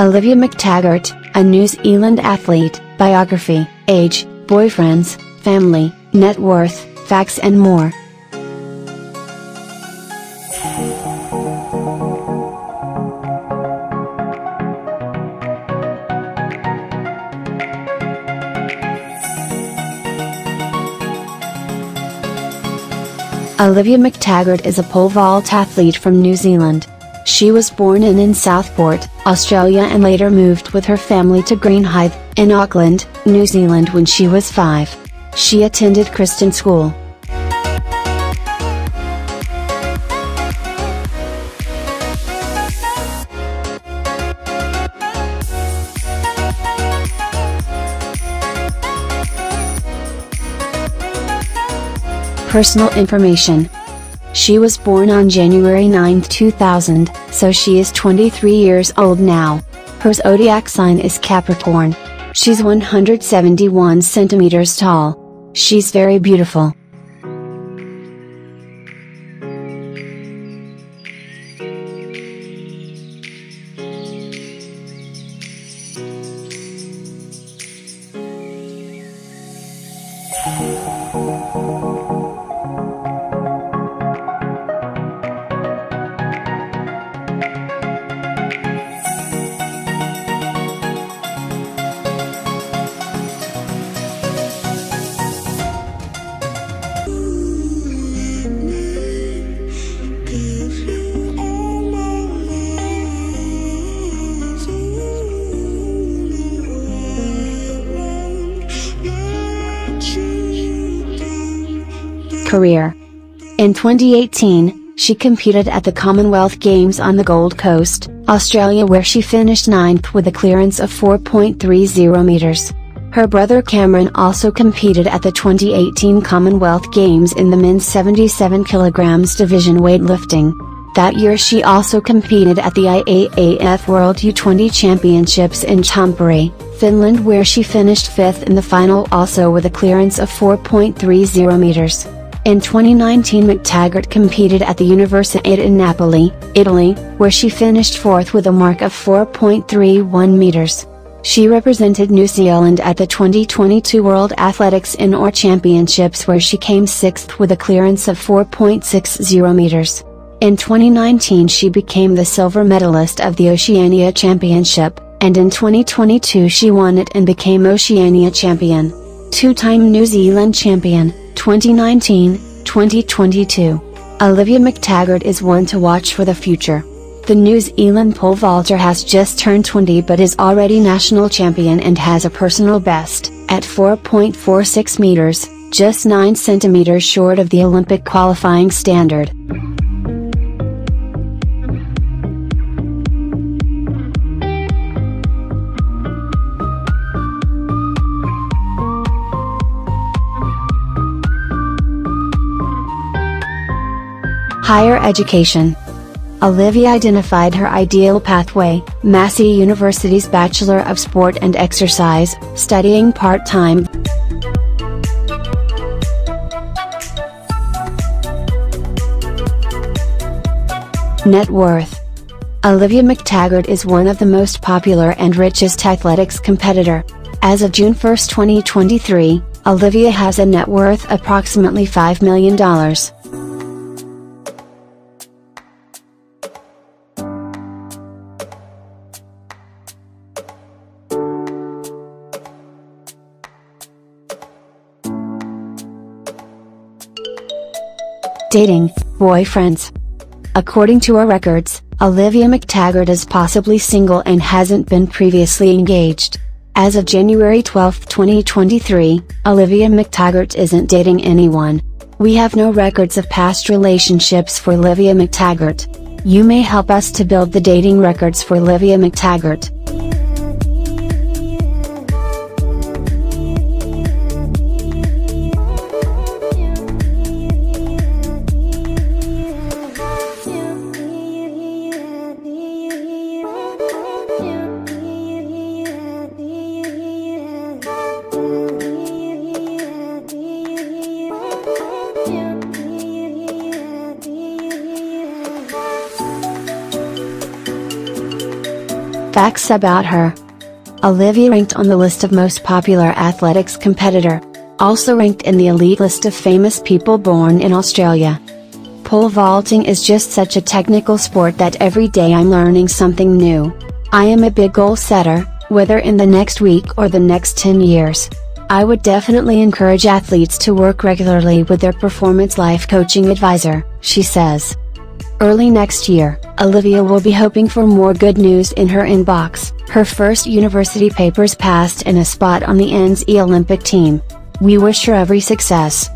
Olivia McTaggart, a New Zealand athlete, biography, age, boyfriends, family, net worth, facts and more. Olivia McTaggart is a pole vault athlete from New Zealand. She was born in in Southport, Australia and later moved with her family to Greenhithe, in Auckland, New Zealand when she was five. She attended Kristin school. Personal information. She was born on January 9, 2000, so she is 23 years old now. Her zodiac sign is Capricorn. She's 171 centimeters tall. She's very beautiful. Career In 2018, she competed at the Commonwealth Games on the Gold Coast, Australia where she finished ninth with a clearance of 4.30 meters. Her brother Cameron also competed at the 2018 Commonwealth Games in the men's 77 kg division weightlifting. That year she also competed at the IAAF World U20 Championships in Tampere, Finland where she finished 5th in the final also with a clearance of 4.30 meters. In 2019 McTaggart competed at the Universiade in Napoli, Italy, where she finished fourth with a mark of 4.31 meters. She represented New Zealand at the 2022 World Athletics Indoor Championships where she came sixth with a clearance of 4.60 meters. In 2019 she became the silver medalist of the Oceania Championship, and in 2022 she won it and became Oceania champion. Two-time New Zealand champion, 2019, 2022. Olivia McTaggart is one to watch for the future. The New Zealand pole vaulter has just turned 20 but is already national champion and has a personal best, at 4.46 meters, just 9 centimeters short of the Olympic qualifying standard. Higher education. Olivia identified her ideal pathway, Massey University's Bachelor of Sport and Exercise, studying part-time. Net worth. Olivia McTaggart is one of the most popular and richest athletics competitor. As of June 1, 2023, Olivia has a net worth approximately $5 million. Dating, boyfriends. According to our records, Olivia McTaggart is possibly single and hasn't been previously engaged. As of January 12, 2023, Olivia McTaggart isn't dating anyone. We have no records of past relationships for Olivia McTaggart. You may help us to build the dating records for Olivia McTaggart. Facts about her. Olivia ranked on the list of most popular athletics competitor. Also ranked in the elite list of famous people born in Australia. Pole vaulting is just such a technical sport that every day I'm learning something new. I am a big goal setter, whether in the next week or the next 10 years. I would definitely encourage athletes to work regularly with their performance life coaching advisor, she says. Early next year, Olivia will be hoping for more good news in her inbox. Her first university papers passed and a spot on the NZ Olympic team. We wish her every success.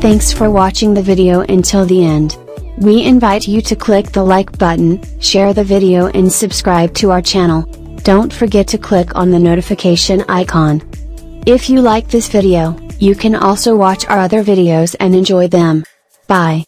Thanks for watching the video until the end. We invite you to click the like button, share the video and subscribe to our channel. Don't forget to click on the notification icon. If you like this video, you can also watch our other videos and enjoy them. Bye.